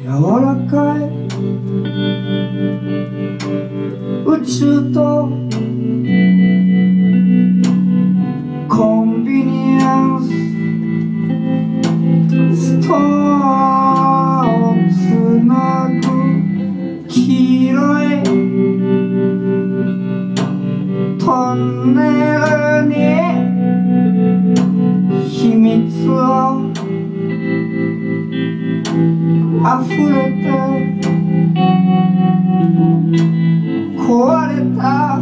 柔らかい。宇宙と溢れて壊れた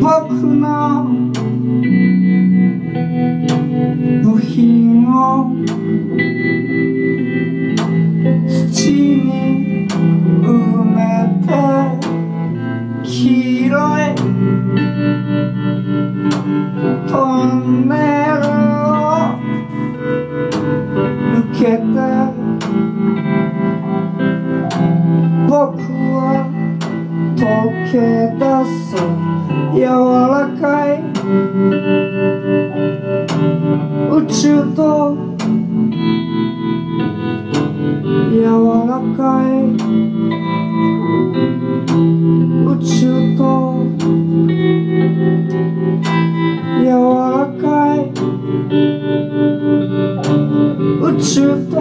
僕のは溶け出す柔らかい宇宙と柔らかい宇宙と柔らかい宇宙と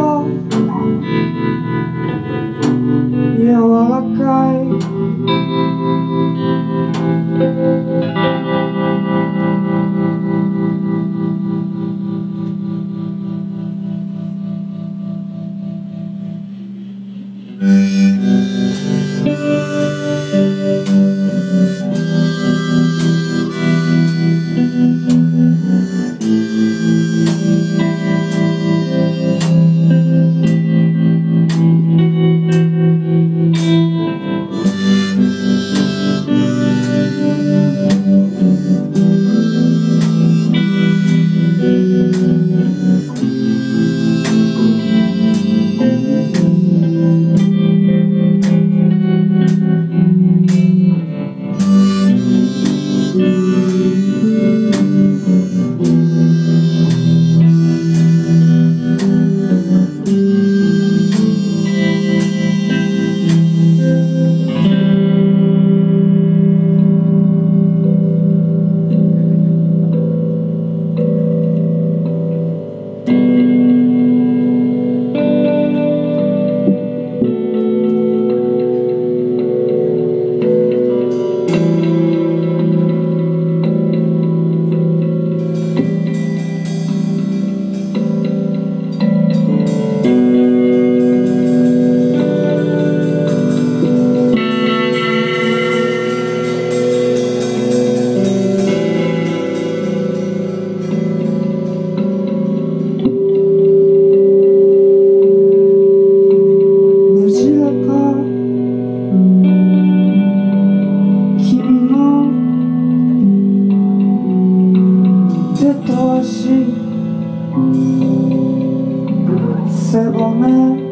愛しい背骨